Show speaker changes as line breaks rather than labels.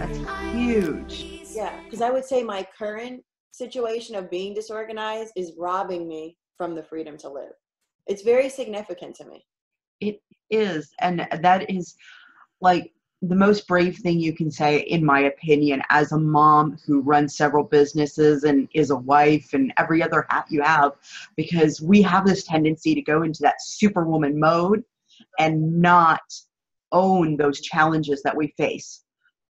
That's huge.
Yeah, because I would say my current situation of being disorganized is robbing me from the freedom to live. It's very significant to me.
It is. And that is like the most brave thing you can say, in my opinion, as a mom who runs several businesses and is a wife and every other hat you have, because we have this tendency to go into that superwoman mode and not own those challenges that we face.